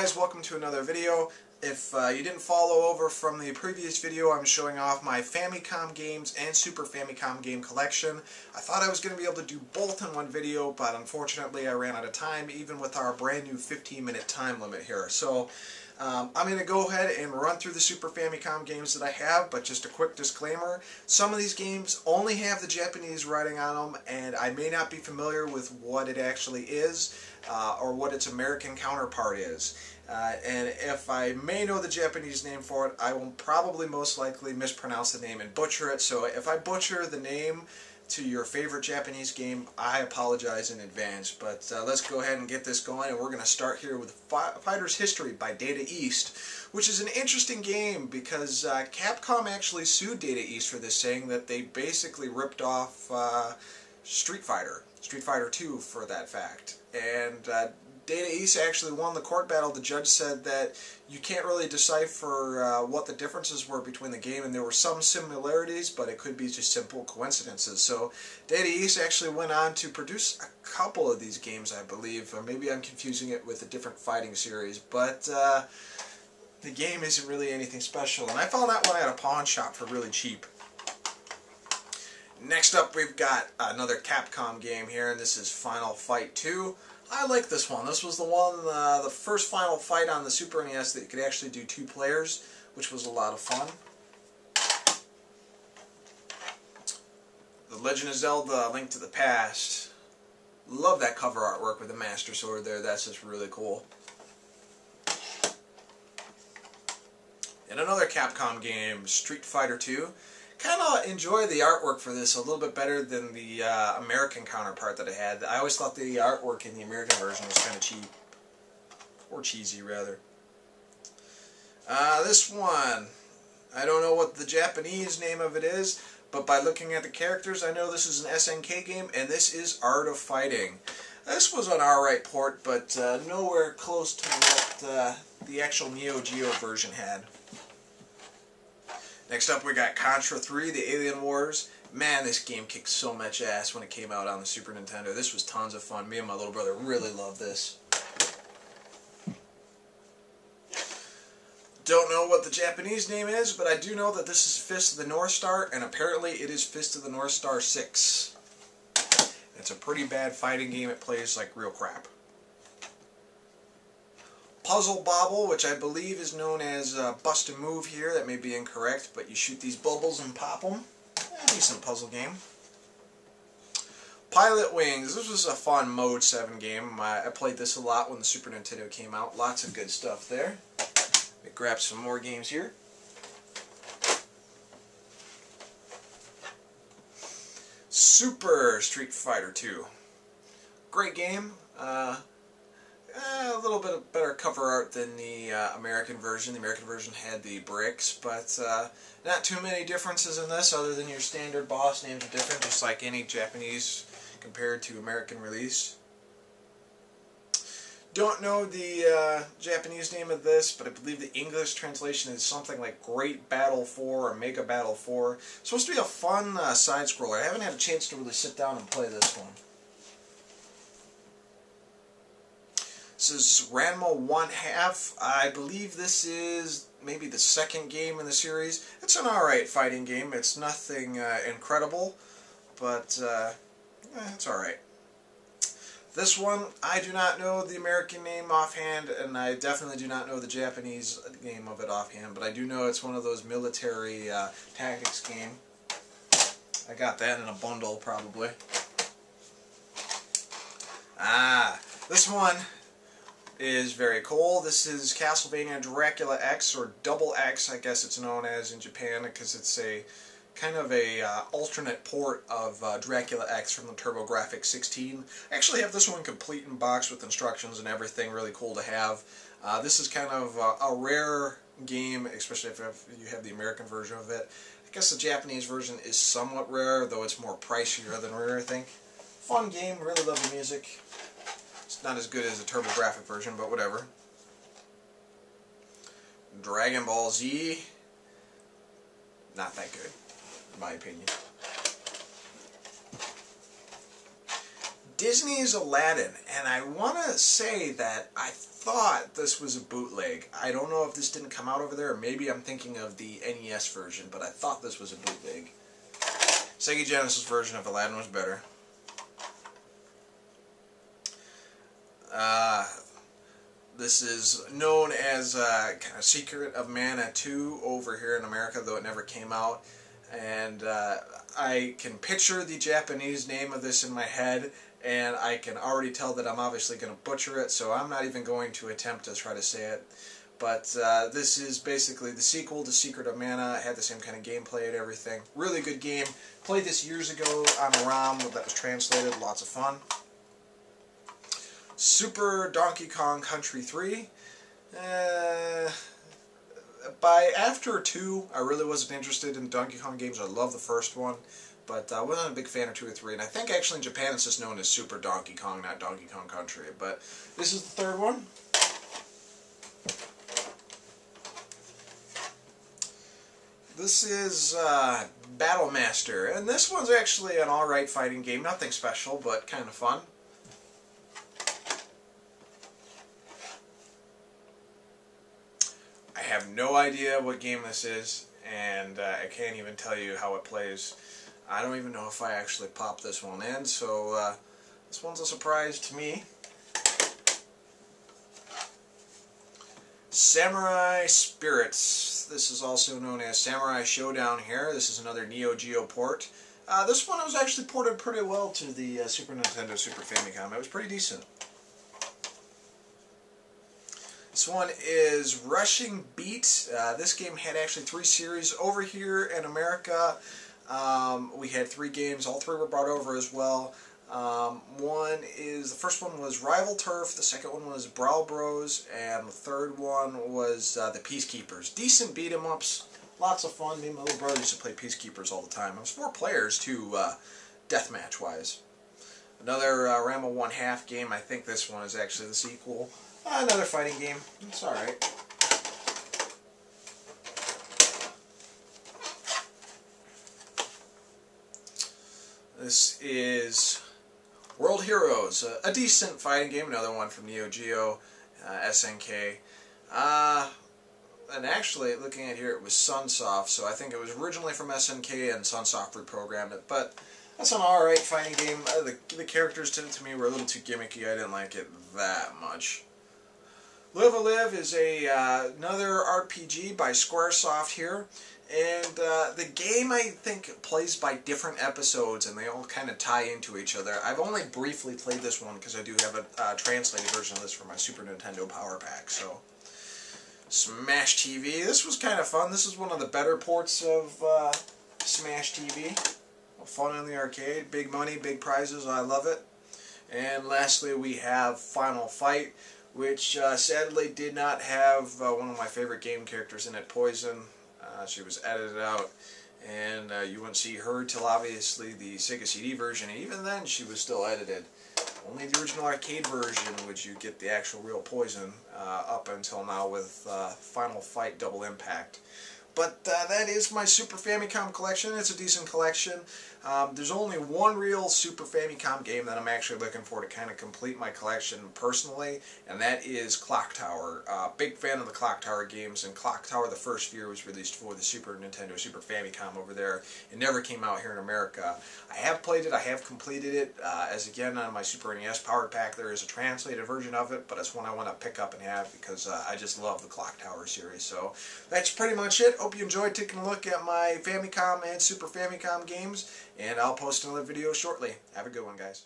Guys, welcome to another video. If uh, you didn't follow over from the previous video, I'm showing off my Famicom games and Super Famicom game collection. I thought I was going to be able to do both in one video, but unfortunately I ran out of time, even with our brand new 15 minute time limit here. So um, I'm going to go ahead and run through the Super Famicom games that I have, but just a quick disclaimer, some of these games only have the Japanese writing on them, and I may not be familiar with what it actually is, uh, or what its American counterpart is. Uh, and if I may know the Japanese name for it, I will probably most likely mispronounce the name and butcher it. So if I butcher the name to your favorite Japanese game, I apologize in advance. But uh, let's go ahead and get this going, and we're going to start here with Fighter's History by Data East, which is an interesting game because uh, Capcom actually sued Data East for this, saying that they basically ripped off uh, Street Fighter, Street Fighter 2 for that fact. And uh, Data East actually won the court battle. The judge said that you can't really decipher uh, what the differences were between the game, and there were some similarities, but it could be just simple coincidences. So Data East actually went on to produce a couple of these games, I believe, or maybe I'm confusing it with a different fighting series, but uh, the game isn't really anything special. And I found that one at a pawn shop for really cheap. Next up, we've got another Capcom game here, and this is Final Fight 2. I like this one. This was the one, uh, the first Final Fight on the Super NES that you could actually do two players, which was a lot of fun. The Legend of Zelda, Link to the Past. Love that cover artwork with the Master Sword there. That's just really cool. And another Capcom game, Street Fighter 2 kind of enjoy the artwork for this a little bit better than the uh, American counterpart that I had. I always thought the artwork in the American version was kind of cheap. Or cheesy, rather. Uh, this one, I don't know what the Japanese name of it is, but by looking at the characters, I know this is an SNK game, and this is Art of Fighting. This was an alright port, but uh, nowhere close to what uh, the actual Neo Geo version had. Next up, we got Contra 3, The Alien Wars. Man, this game kicked so much ass when it came out on the Super Nintendo. This was tons of fun. Me and my little brother really loved this. Don't know what the Japanese name is, but I do know that this is Fist of the North Star, and apparently it is Fist of the North Star 6. It's a pretty bad fighting game. It plays like real crap. Puzzle Bobble, which I believe is known as uh, Bust a Move here. That may be incorrect, but you shoot these bubbles and pop them. decent puzzle game. Pilotwings. This was a fun Mode 7 game. I, I played this a lot when the Super Nintendo came out. Lots of good stuff there. Let me grab some more games here. Super Street Fighter 2. Great game. Uh, Eh, a little bit of better cover art than the uh, American version. The American version had the bricks, but uh, not too many differences in this other than your standard boss names are different, just like any Japanese compared to American release. Don't know the uh, Japanese name of this, but I believe the English translation is something like Great Battle 4 or Mega Battle 4. It's supposed to be a fun uh, side-scroller. I haven't had a chance to really sit down and play this one. This is Ranma 1 half. I believe this is maybe the second game in the series. It's an alright fighting game. It's nothing uh, incredible, but uh, eh, it's alright. This one, I do not know the American name offhand, and I definitely do not know the Japanese name of it offhand, but I do know it's one of those military uh, tactics game. I got that in a bundle, probably. Ah, this one is very cool. This is Castlevania Dracula X, or Double X, I guess it's known as in Japan, because it's a kind of a uh, alternate port of uh, Dracula X from the TurboGrafx 16. I actually have this one complete in box with instructions and everything, really cool to have. Uh, this is kind of a rare game, especially if you have the American version of it. I guess the Japanese version is somewhat rare, though it's more pricier than rare, I think. Fun game, really love the music. Not as good as the TurboGrafx version, but whatever. Dragon Ball Z, not that good, in my opinion. Disney's Aladdin, and I want to say that I thought this was a bootleg. I don't know if this didn't come out over there, or maybe I'm thinking of the NES version, but I thought this was a bootleg. Sega Genesis version of Aladdin was better. Uh, this is known as uh, kind of Secret of Mana 2 over here in America, though it never came out. And uh, I can picture the Japanese name of this in my head, and I can already tell that I'm obviously going to butcher it, so I'm not even going to attempt to try to say it. But uh, this is basically the sequel to Secret of Mana. It had the same kind of gameplay and everything. Really good game. Played this years ago on a ROM that was translated. Lots of fun. Super Donkey Kong Country 3. Uh, by after 2, I really wasn't interested in Donkey Kong games. I love the first one, but I wasn't a big fan of 2 or 3. And I think actually in Japan it's just known as Super Donkey Kong, not Donkey Kong Country. But this is the third one. This is uh, Battle Master, and this one's actually an alright fighting game. Nothing special, but kind of fun. Have no idea what game this is, and uh, I can't even tell you how it plays. I don't even know if I actually popped this one in, so uh, this one's a surprise to me. Samurai Spirits. This is also known as Samurai Showdown here. This is another Neo Geo port. Uh, this one was actually ported pretty well to the uh, Super Nintendo Super Famicom. It was pretty decent. This one is Rushing Beat. Uh, this game had actually three series over here in America. Um, we had three games. All three were brought over as well. Um, one is, the first one was Rival Turf, the second one was Brawl Bros, and the third one was uh, the Peacekeepers. Decent beat 'em ups, lots of fun. Me and my little brother used to play Peacekeepers all the time. It was four players too, uh, deathmatch wise. Another uh, Ranma 1 half game, I think this one is actually the sequel. Another fighting game. It's alright. This is World Heroes, a, decent fighting game, another one from Neo Geo, uh, SNK. Uh, and actually, looking at here, it was Sunsoft, so I think it was originally from SNK and Sunsoft reprogrammed it, but that's an alright fighting game. Uh, the, the characters to, to me were a little too gimmicky, I didn't like it that much. Live a Live is a uh, another RPG by Squaresoft here, and uh, the game I think plays by different episodes, and they all kind of tie into each other. I've only briefly played this one because I do have a uh, translated version of this for my Super Nintendo Power Pack. So, Smash TV. This was kind of fun. This is one of the better ports of uh, Smash TV. Fun in the arcade, big money, big prizes. I love it. And lastly, we have Final Fight which uh, sadly did not have uh, one of my favorite game characters in it, Poison. Uh, she was edited out, and uh, you wouldn't see her till obviously the Sega CD version, and even then she was still edited. Only the original arcade version would you get the actual real Poison uh, up until now with uh, Final Fight Double Impact. But uh, that is my Super Famicom collection. It's a decent collection. Um, there's only one real Super Famicom game that I'm actually looking for to kind of complete my collection personally, and that is Clock Tower. Uh, big fan of the Clock Tower games, and Clock Tower, the first year, was released for the Super Nintendo, Super Famicom over there. It never came out here in America. I have played it, I have completed it, uh, as again on my Super NES Power Pack, there is a translated version of it, but it's one I want to pick up and have because uh, I just love the Clock Tower series. So that's pretty much it. Hope you enjoyed taking a look at my Famicom and Super Famicom games, and I'll post another video shortly. Have a good one, guys.